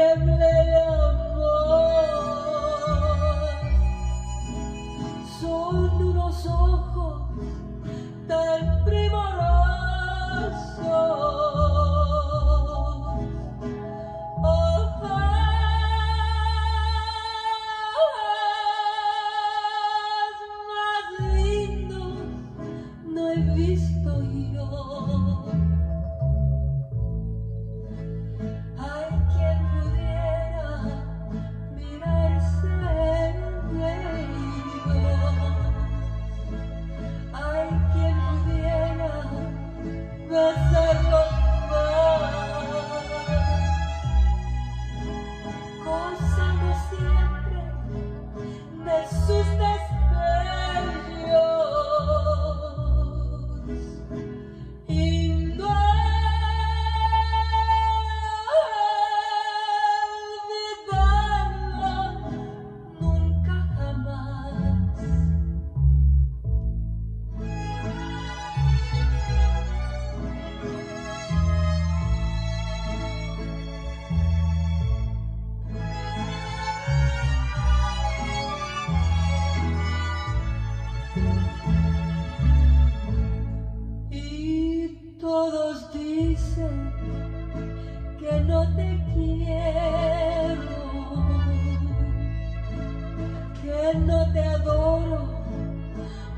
fiebre amor. Son unos ojos tan primorosos. Ojos más lindos no he visto.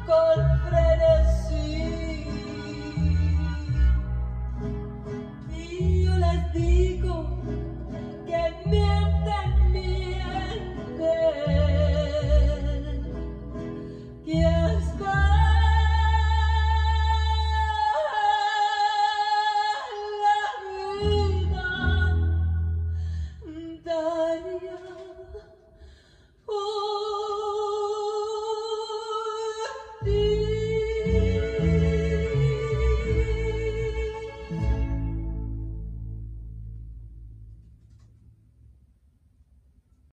Con